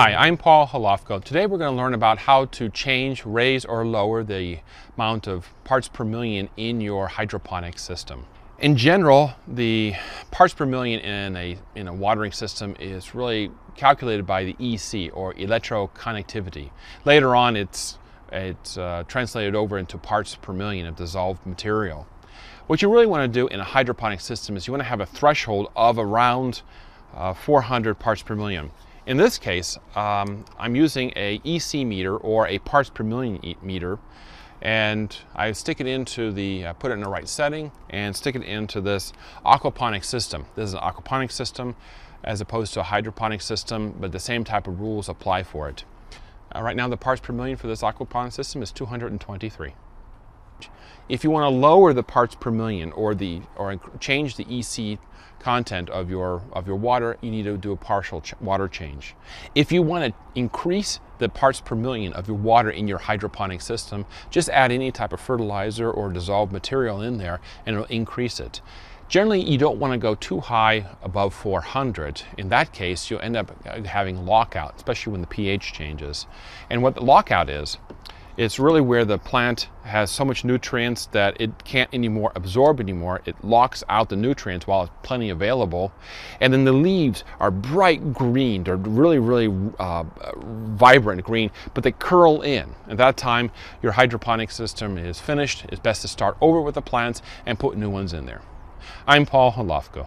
Hi, I'm Paul Holofko. Today we're going to learn about how to change, raise, or lower the amount of parts per million in your hydroponic system. In general, the parts per million in a, in a watering system is really calculated by the EC or electroconductivity. Later on, it's, it's uh, translated over into parts per million of dissolved material. What you really want to do in a hydroponic system is you want to have a threshold of around uh, 400 parts per million. In this case, um, I'm using a EC meter or a parts per million meter and I stick it into the, uh, put it in the right setting and stick it into this aquaponic system. This is an aquaponic system as opposed to a hydroponic system, but the same type of rules apply for it. Uh, right now the parts per million for this aquaponic system is 223. If you want to lower the parts per million or the or change the EC content of your of your water, you need to do a partial ch water change. If you want to increase the parts per million of your water in your hydroponic system, just add any type of fertilizer or dissolved material in there and it'll increase it. Generally, you don't want to go too high above 400. In that case, you'll end up uh, having lockout, especially when the pH changes. And what the lockout is, it's really where the plant has so much nutrients that it can't anymore absorb anymore. It locks out the nutrients while it's plenty available. And then the leaves are bright green. They're really, really uh, vibrant green, but they curl in. At that time, your hydroponic system is finished. It's best to start over with the plants and put new ones in there. I'm Paul Holofko.